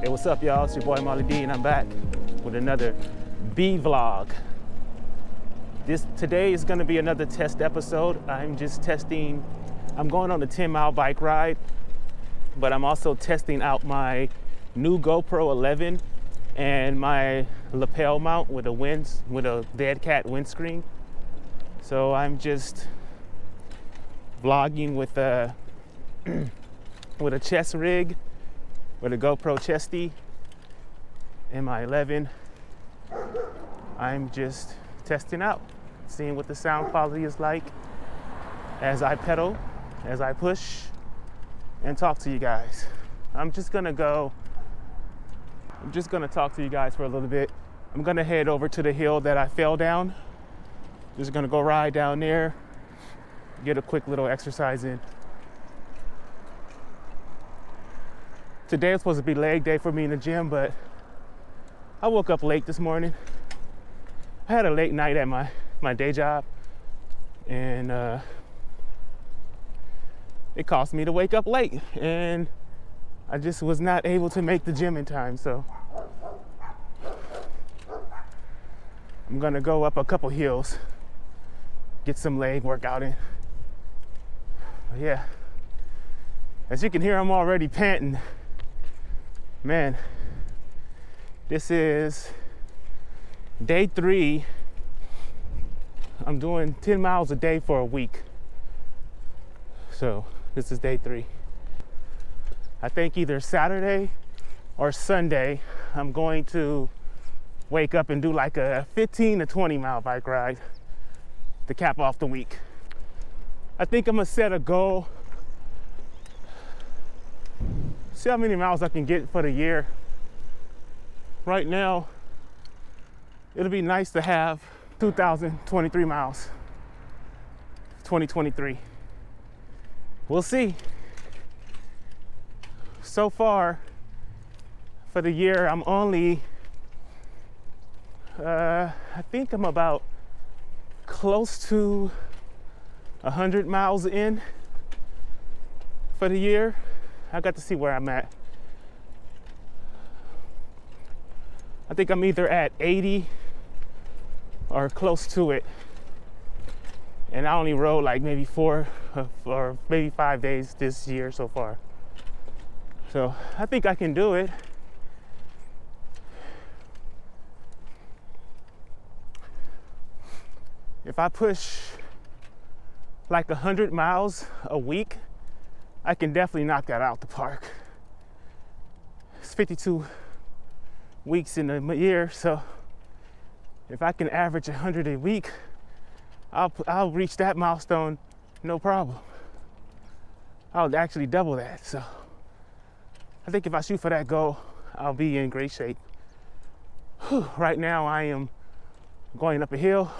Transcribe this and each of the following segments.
Hey, what's up, y'all? It's your boy Mally D, and I'm back with another B vlog. This today is going to be another test episode. I'm just testing. I'm going on a 10 mile bike ride, but I'm also testing out my new GoPro 11 and my lapel mount with a wind with a dead cat windscreen. So I'm just vlogging with a with a chest rig with a GoPro chesty and my 11. I'm just testing out, seeing what the sound quality is like as I pedal, as I push, and talk to you guys. I'm just gonna go, I'm just gonna talk to you guys for a little bit. I'm gonna head over to the hill that I fell down. Just gonna go ride down there, get a quick little exercise in. Today was supposed to be leg day for me in the gym, but I woke up late this morning. I had a late night at my, my day job, and uh, it cost me to wake up late, and I just was not able to make the gym in time. So I'm gonna go up a couple hills, get some leg workout in. But yeah, as you can hear, I'm already panting man, this is day three. I'm doing 10 miles a day for a week. So this is day three. I think either Saturday or Sunday, I'm going to wake up and do like a 15 to 20 mile bike ride to cap off the week. I think I'm gonna set a goal see how many miles I can get for the year. Right now, it'll be nice to have 2,023 miles. 2023. We'll see. So far, for the year, I'm only, uh, I think I'm about close to 100 miles in for the year. I got to see where I'm at. I think I'm either at 80 or close to it. And I only rode like maybe four or maybe five days this year so far. So I think I can do it. If I push like 100 miles a week, I can definitely knock that out the park. It's 52 weeks in a year, so if I can average 100 a week, I'll, I'll reach that milestone no problem. I'll actually double that. So I think if I shoot for that goal, I'll be in great shape. Whew, right now, I am going up a hill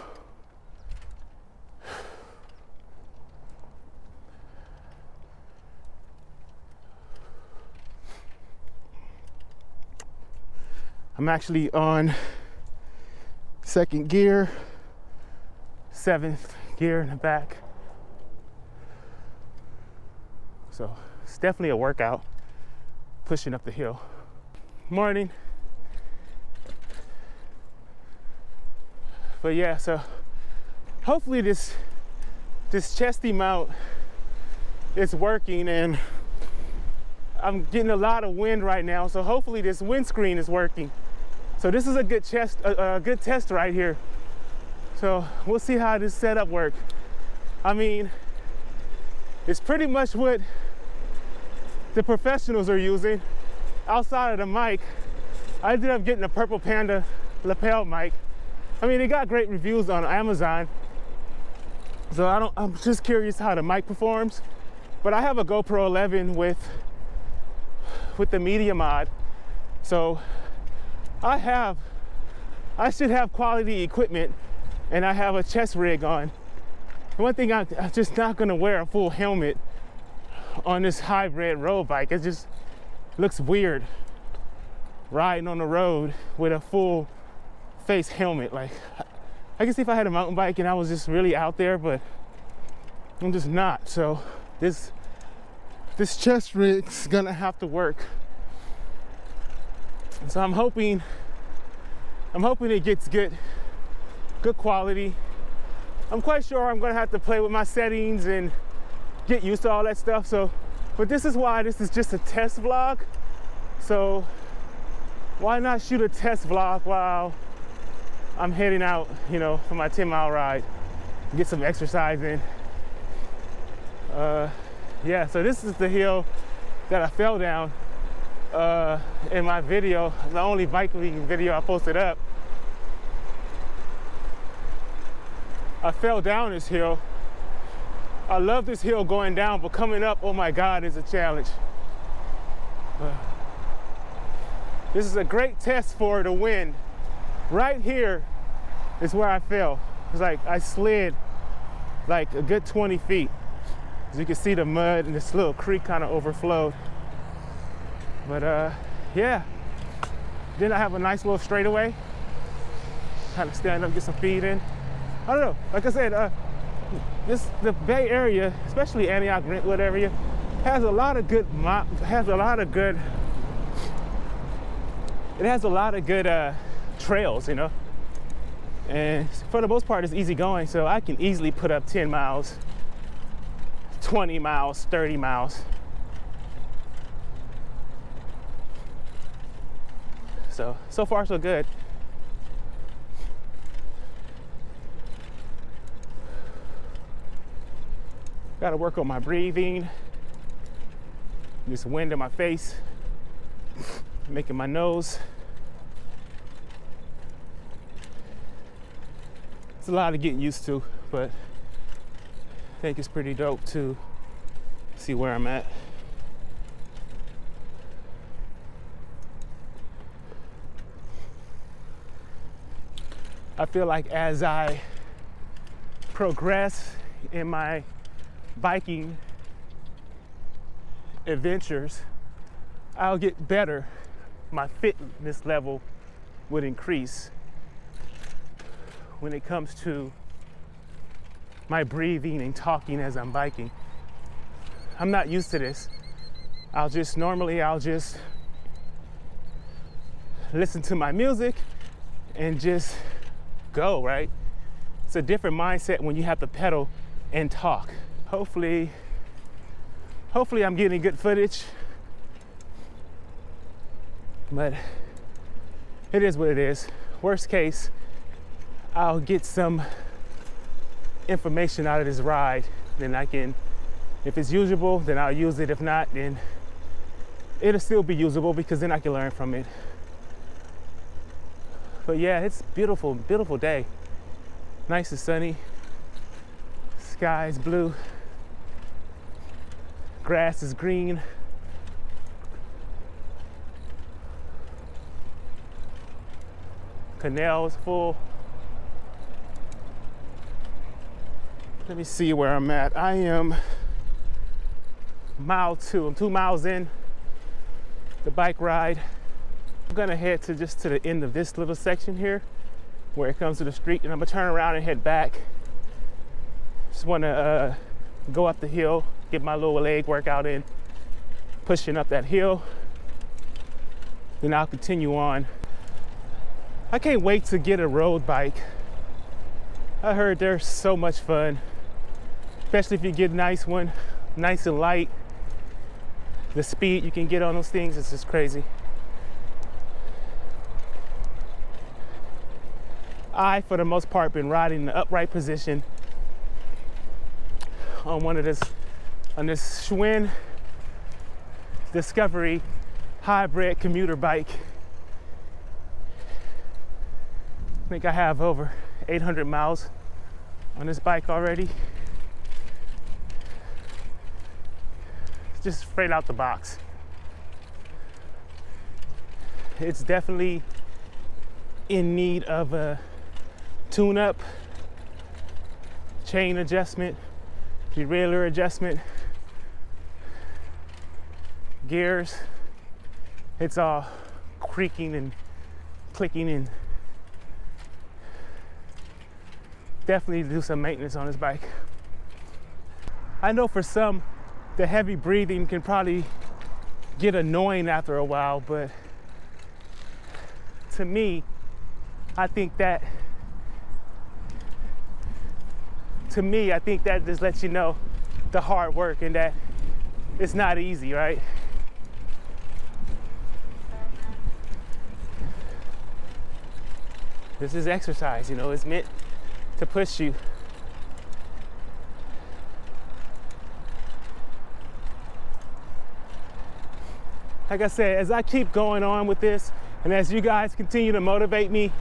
I'm actually on second gear, seventh gear in the back. So it's definitely a workout pushing up the hill. Morning. But yeah, so hopefully this this chesty mount is working and I'm getting a lot of wind right now, so hopefully this windscreen is working. So this is a good test, a, a good test right here. So we'll see how this setup work. I mean, it's pretty much what the professionals are using outside of the mic. I ended up getting a Purple Panda lapel mic. I mean, it got great reviews on Amazon. So I don't, I'm just curious how the mic performs. But I have a GoPro 11 with, with the media mod. So I have, I should have quality equipment and I have a chest rig on. One thing I'm, I'm just not gonna wear a full helmet on this hybrid road bike. It just looks weird riding on the road with a full face helmet. Like, I can see if I had a mountain bike and I was just really out there, but I'm just not. So this this chest rig's gonna have to work So I'm hoping, I'm hoping it gets good, good quality. I'm quite sure I'm gonna have to play with my settings and get used to all that stuff. So, but this is why this is just a test vlog. So why not shoot a test vlog while I'm heading out, you know, for my 10 mile ride, get some exercise in. Uh, yeah, so this is the hill that I fell down uh, in my video, the only biking video I posted up. I fell down this hill. I love this hill going down, but coming up, oh my God, is a challenge. This is a great test for the wind. Right here is where I fell. It's like I slid like a good 20 feet. As you can see the mud and this little creek kind of overflowed. But uh, yeah, then I have a nice little straightaway. Kind of stand up, get some feed in. I don't know, like I said, uh, this the Bay Area, especially Antioch, Brentwood area, has a lot of good has a lot of good it has a lot of good uh, trails, you know. And for the most part, it's easy going, so I can easily put up 10 miles, 20 miles, 30 miles. So, so far so good. Got to work on my breathing. This wind in my face, making my nose. It's a lot of getting used to, but I think it's pretty dope to see where I'm at. I feel like as I progress in my biking adventures, I'll get better. My fitness level would increase when it comes to my breathing and talking as I'm biking. I'm not used to this. I'll just normally I'll just listen to my music and just go, right? It's a different mindset when you have to pedal and talk. Hopefully, hopefully I'm getting good footage. But it is what it is. Worst case, I'll get some information out of this ride. Then I can, if it's usable, then I'll use it. If not, then it'll still be usable because then I can learn from it. But yeah, it's beautiful, beautiful day. Nice and sunny. Sky is blue. Grass is green. Canal is full. Let me see where I'm at. I am mile two. I'm two miles in the bike ride. I'm gonna head to just to the end of this little section here where it comes to the street and I'm gonna turn around and head back. Just wanna uh, go up the hill, get my little leg workout in, pushing up that hill. Then I'll continue on. I can't wait to get a road bike. I heard they're so much fun, especially if you get a nice one, nice and light. The speed you can get on those things is just crazy. I, for the most part, been riding in the upright position on one of this, on this Schwinn Discovery hybrid commuter bike. I think I have over 800 miles on this bike already. Just straight out the box. It's definitely in need of a tune up, chain adjustment, derailleur adjustment, gears. It's all creaking and clicking and definitely do some maintenance on this bike. I know for some, the heavy breathing can probably get annoying after a while, but to me, I think that to me, I think that just lets you know the hard work and that it's not easy, right? This is exercise, you know, it's meant to push you. Like I said, as I keep going on with this, and as you guys continue to motivate me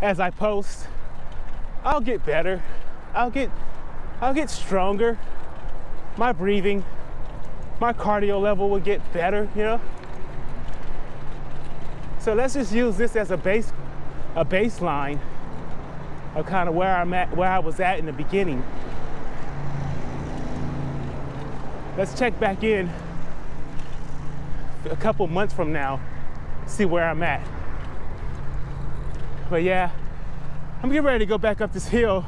as I post, I'll get better. I'll get I'll get stronger. My breathing, my cardio level will get better, you know? So let's just use this as a base a baseline of kind of where I'm at, where I was at in the beginning. Let's check back in a couple months from now, see where I'm at. But yeah, I'm getting ready to go back up this hill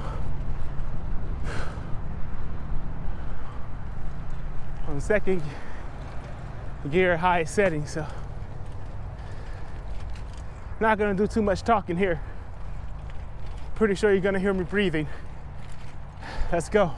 second gear high setting, so not gonna do too much talking here. Pretty sure you're gonna hear me breathing. Let's go.